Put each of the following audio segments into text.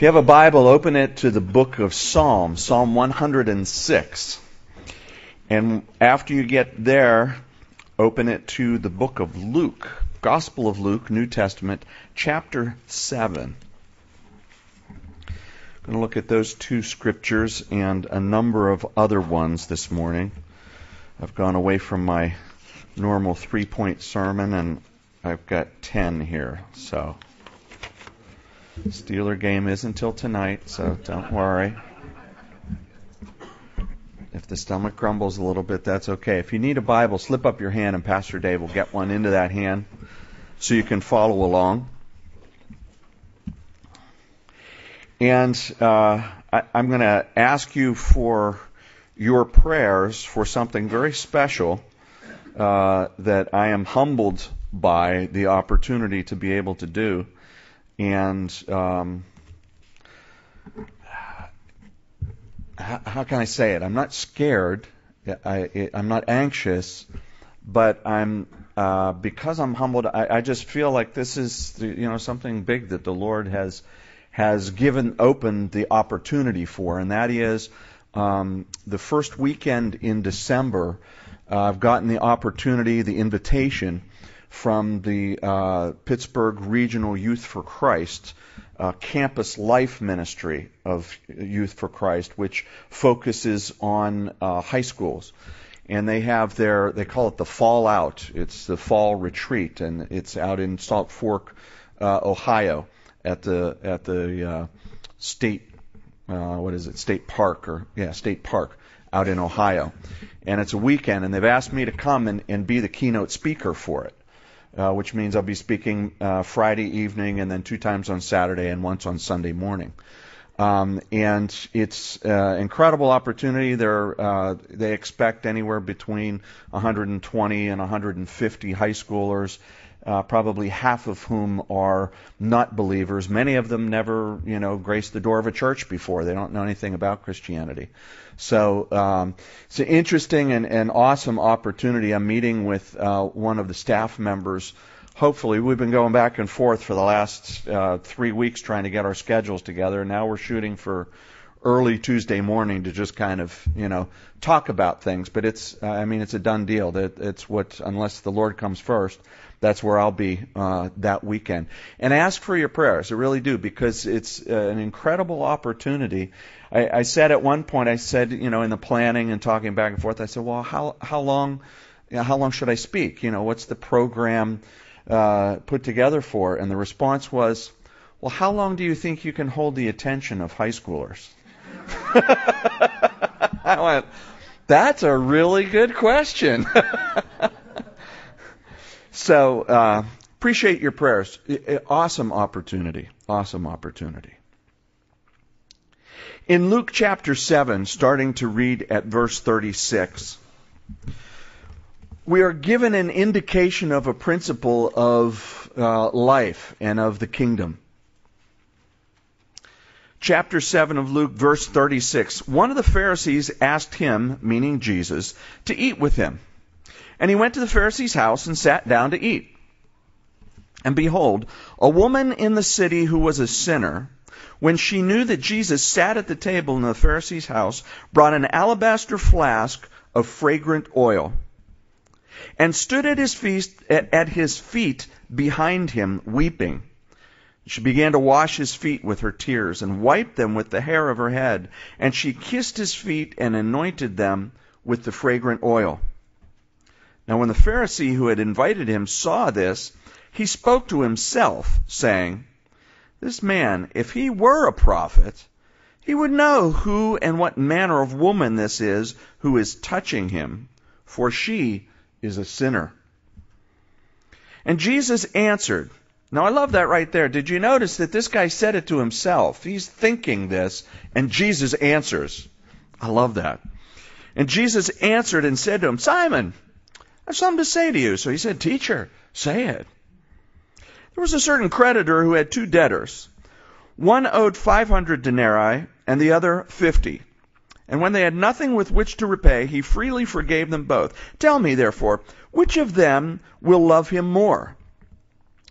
If you have a Bible, open it to the book of Psalms, Psalm 106. And after you get there, open it to the book of Luke, Gospel of Luke, New Testament, chapter 7. I'm going to look at those two scriptures and a number of other ones this morning. I've gone away from my normal three point sermon and I've got 10 here, so. Steeler game is until tonight, so don't worry. If the stomach grumbles a little bit, that's okay. If you need a Bible, slip up your hand and Pastor Dave will get one into that hand so you can follow along. And uh, I, I'm going to ask you for your prayers for something very special uh, that I am humbled by the opportunity to be able to do and um, how, how, can I say it? I'm not scared. I, am not anxious, but I'm uh, because I'm humbled. I, I, just feel like this is you know something big that the Lord has has given opened the opportunity for, and that is um, the first weekend in December. Uh, I've gotten the opportunity, the invitation from the uh, Pittsburgh Regional Youth for Christ uh, campus life ministry of Youth for Christ, which focuses on uh, high schools. And they have their, they call it the Fall Out. It's the fall retreat, and it's out in Salt Fork, uh, Ohio, at the at the uh, state, uh, what is it, State Park or yeah, State Park out in Ohio. And it's a weekend, and they've asked me to come and, and be the keynote speaker for it uh, which means I'll be speaking uh, Friday evening and then two times on Saturday and once on Sunday morning. Um, and it's uh, incredible opportunity. They're, uh, they expect anywhere between 120 and 150 high schoolers uh, probably half of whom are not believers. Many of them never, you know, graced the door of a church before. They don't know anything about Christianity. So um, it's an interesting and, and awesome opportunity. I'm meeting with uh, one of the staff members. Hopefully, we've been going back and forth for the last uh, three weeks trying to get our schedules together. Now we're shooting for early Tuesday morning to just kind of, you know, talk about things. But it's, I mean, it's a done deal. That it's what, unless the Lord comes first, that's where I'll be uh, that weekend. And ask for your prayers. I really do because it's uh, an incredible opportunity. I, I said at one point, I said, you know, in the planning and talking back and forth, I said, well, how how long, you know, how long should I speak? You know, what's the program uh, put together for? And the response was, well, how long do you think you can hold the attention of high schoolers? I went, that's a really good question. So uh, appreciate your prayers. Awesome opportunity. Awesome opportunity. In Luke chapter 7, starting to read at verse 36, we are given an indication of a principle of uh, life and of the kingdom. Chapter 7 of Luke, verse 36. One of the Pharisees asked him, meaning Jesus, to eat with him. And he went to the Pharisee's house and sat down to eat. And behold, a woman in the city who was a sinner, when she knew that Jesus sat at the table in the Pharisee's house, brought an alabaster flask of fragrant oil, and stood at his feet, at his feet behind him, weeping. She began to wash his feet with her tears, and wiped them with the hair of her head, and she kissed his feet and anointed them with the fragrant oil. Now, when the Pharisee who had invited him saw this, he spoke to himself, saying, This man, if he were a prophet, he would know who and what manner of woman this is who is touching him, for she is a sinner. And Jesus answered, now I love that right there. Did you notice that this guy said it to himself? He's thinking this, and Jesus answers. I love that. And Jesus answered and said to him, Simon, have something to say to you. So he said, Teacher, say it. There was a certain creditor who had two debtors. One owed 500 denarii and the other 50. And when they had nothing with which to repay, he freely forgave them both. Tell me, therefore, which of them will love him more?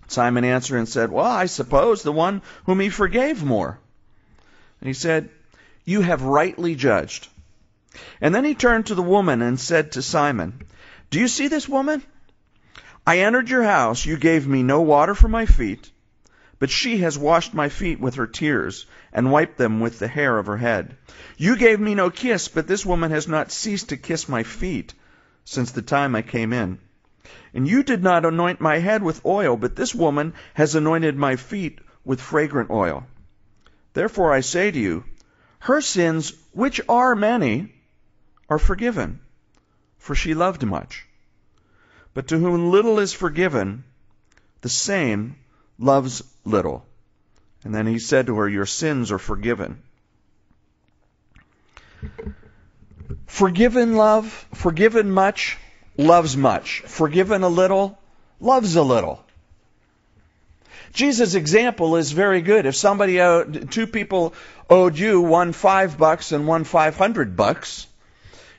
Simon answered and said, Well, I suppose the one whom he forgave more. And he said, You have rightly judged. And then he turned to the woman and said to Simon, Do you see this woman? I entered your house. You gave me no water for my feet, but she has washed my feet with her tears and wiped them with the hair of her head. You gave me no kiss, but this woman has not ceased to kiss my feet since the time I came in. And you did not anoint my head with oil, but this woman has anointed my feet with fragrant oil. Therefore I say to you, her sins, which are many, are forgiven, for she loved much. But to whom little is forgiven, the same loves little. And then he said to her, Your sins are forgiven. Forgiven love, forgiven much, loves much. Forgiven a little, loves a little. Jesus' example is very good. If somebody owed, two people owed you one five bucks and one five hundred bucks,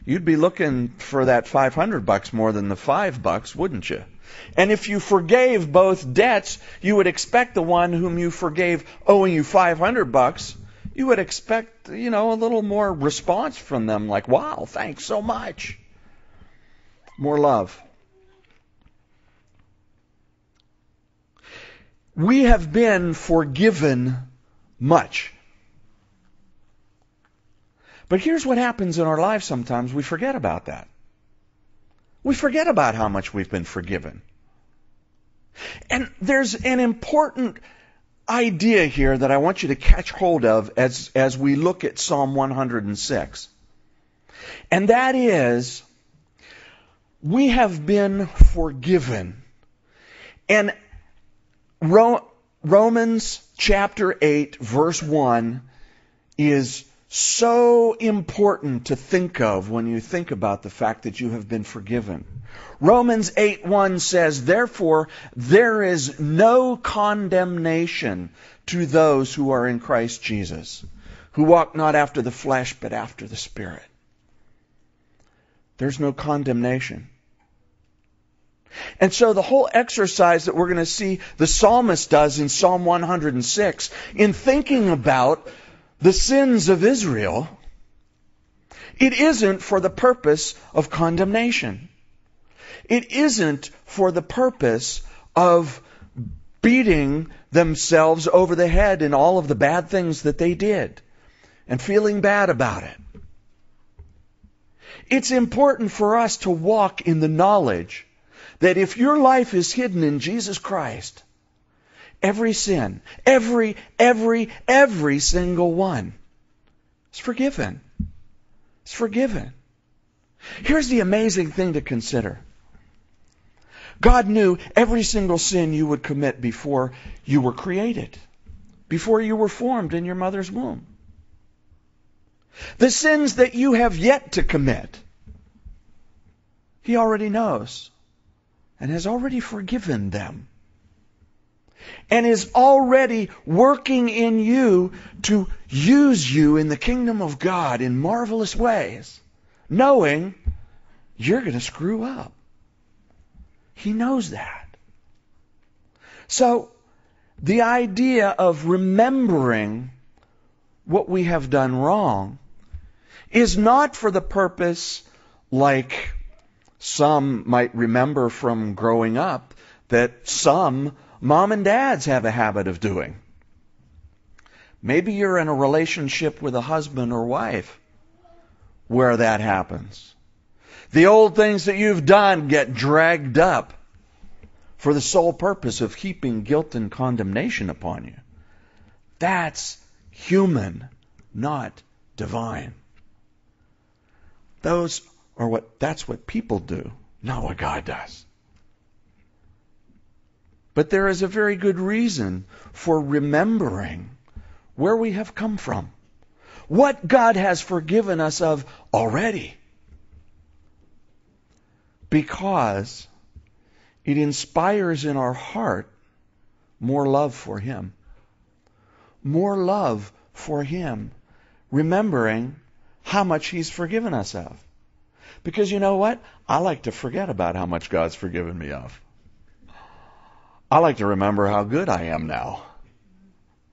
you'd be looking for that 500 bucks more than the 5 bucks, wouldn't you? And if you forgave both debts, you would expect the one whom you forgave owing you 500 bucks, you would expect, you know, a little more response from them like, "Wow, thanks so much." More love. We have been forgiven much. But here's what happens in our lives sometimes we forget about that. We forget about how much we've been forgiven. And there's an important idea here that I want you to catch hold of as, as we look at Psalm 106. And that is, we have been forgiven. And Ro- Romans chapter 8, verse 1 is so important to think of when you think about the fact that you have been forgiven. Romans 8:1 says, "Therefore there is no condemnation to those who are in Christ Jesus, who walk not after the flesh but after the Spirit." There's no condemnation. And so the whole exercise that we're going to see the psalmist does in Psalm 106 in thinking about the sins of Israel, it isn't for the purpose of condemnation. It isn't for the purpose of beating themselves over the head in all of the bad things that they did and feeling bad about it. It's important for us to walk in the knowledge that if your life is hidden in Jesus Christ, Every sin, every, every, every single one is forgiven. It's forgiven. Here's the amazing thing to consider. God knew every single sin you would commit before you were created, before you were formed in your mother's womb. The sins that you have yet to commit, He already knows and has already forgiven them and is already working in you to use you in the kingdom of God in marvelous ways, knowing you're going to screw up. He knows that. So, the idea of remembering what we have done wrong is not for the purpose, like some might remember from growing up, that some mom and dads have a habit of doing. Maybe you're in a relationship with a husband or wife where that happens. The old things that you've done get dragged up for the sole purpose of heaping guilt and condemnation upon you. That's human, not divine. Those are what that's what people do, not what God does. But there is a very good reason for remembering where we have come from, what God has forgiven us of already. Because it inspires in our heart more love for Him. More love for Him, remembering how much He's forgiven us of. Because you know what? I like to forget about how much God's forgiven me of. I like to remember how good I am now.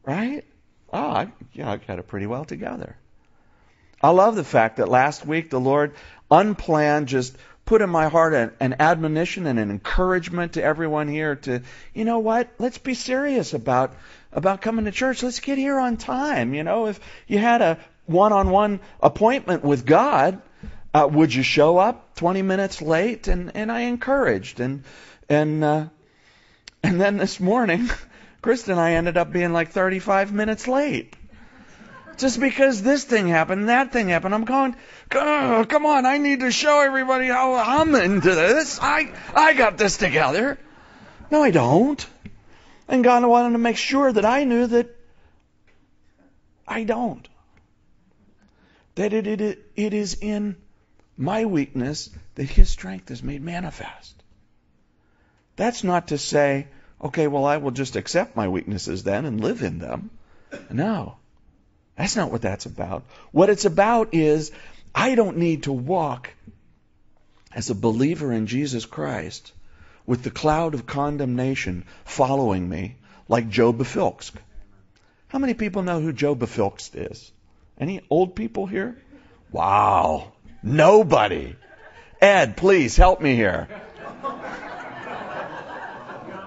Right? oh, I, yeah, I got it pretty well together. I love the fact that last week the Lord unplanned just put in my heart an, an, admonition and an encouragement to everyone here to, you know what? Let's be serious about about coming to church. Let's get here on time. You know, if you had a one-on-one appointment with God, uh, would you show up 20 minutes late? And and I encouraged and and uh, and then this morning, Krista and I ended up being like 35 minutes late just because this thing happened, that thing happened. I'm going, oh, come on, I need to show everybody how I'm into this. I, I got this together. No, I don't. And God wanted to make sure that I knew that I don't. That it, it, it is in my weakness that His strength is made manifest. That's not to say, okay, well, I will just accept my weaknesses then and live in them. No. That's not what that's about. What it's about is I don't need to walk as a believer in Jesus Christ with the cloud of condemnation following me like Joe Btfsplk. How many people know who Joe Btfsplk is? Any old people here? Wow. Nobody. Ed, please help me here.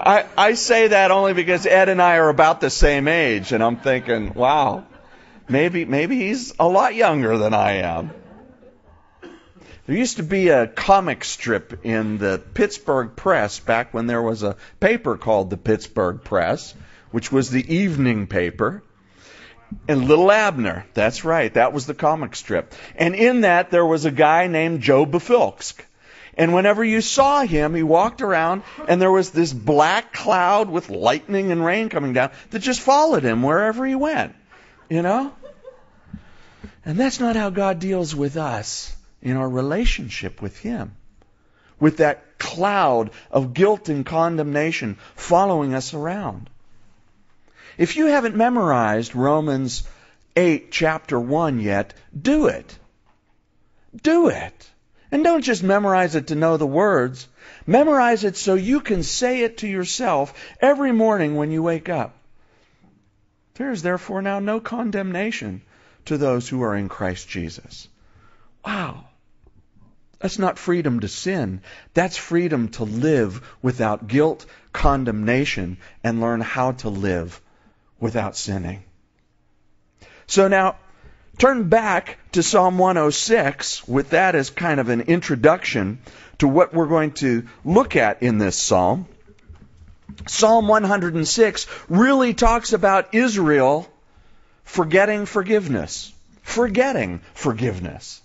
I, I say that only because Ed and I are about the same age, and I'm thinking, wow, Maybe, maybe he's a lot younger than I am. There used to be a comic strip in the Pittsburgh Press back when there was a paper called the Pittsburgh Press, which was the evening paper. And Little Abner, that's right, that was the comic strip. And in that there was a guy named Joe Btfsplk. And whenever you saw him, he walked around and there was this black cloud with lightning and rain coming down that just followed him wherever he went. You know? And that's not how God deals with us in our relationship with Him. With that cloud of guilt and condemnation following us around. If you haven't memorized Romans 8, chapter 1 yet, do it. Do it. And don't just memorize it to know the words. Memorize it so you can say it to yourself every morning when you wake up. There is therefore now no condemnation to those who are in Christ Jesus. Wow. That's not freedom to sin. That's freedom to live without guilt, condemnation, and learn how to live without sinning. So now, turn back to Psalm 106 with that as kind of an introduction to what we're going to look at in this psalm. Psalm 106 really talks about Israel forgetting forgiveness. Forgetting forgiveness.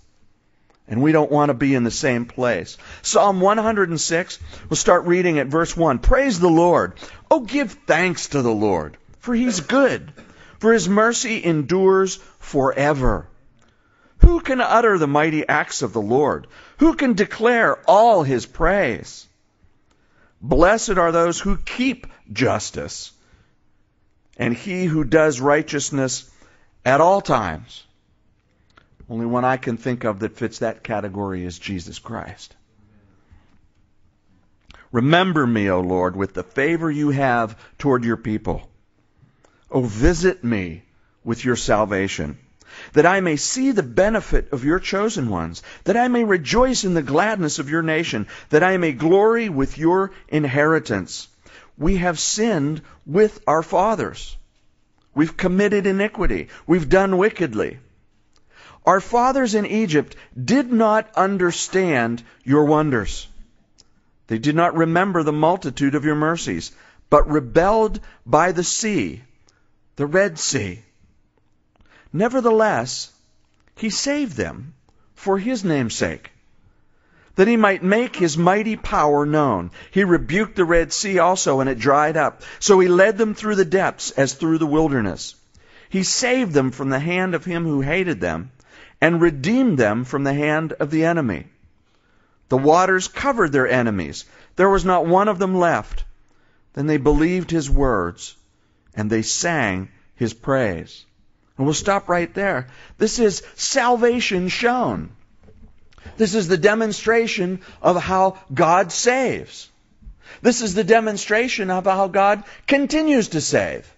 And we don't want to be in the same place. Psalm 106, we'll start reading at verse 1. Praise the Lord. Oh, give thanks to the Lord, for he's good, for his mercy endures forever. Who can utter the mighty acts of the Lord? Who can declare all his praise? Blessed are those who keep justice, and he who does righteousness at all times. Only one I can think of that fits that category is Jesus Christ. Remember me, O Lord, with the favor you have toward your people. O visit me with your salvation, that I may see the benefit of your chosen ones, that I may rejoice in the gladness of your nation, that I may glory with your inheritance. We have sinned with our fathers We've committed iniquity. We've done wickedly. Our fathers in Egypt did not understand your wonders. They did not remember the multitude of your mercies, but rebelled by the sea, the Red Sea. Nevertheless, he saved them for his name's sake that he might make his mighty power known. He rebuked the Red Sea also, and it dried up. So he led them through the depths as through the wilderness. He saved them from the hand of him who hated them, and redeemed them from the hand of the enemy. The waters covered their enemies. There was not one of them left. Then they believed his words, and they sang his praise. And we'll stop right there. This is salvation shown. This is the demonstration of how God saves. This is the demonstration of how God continues to save.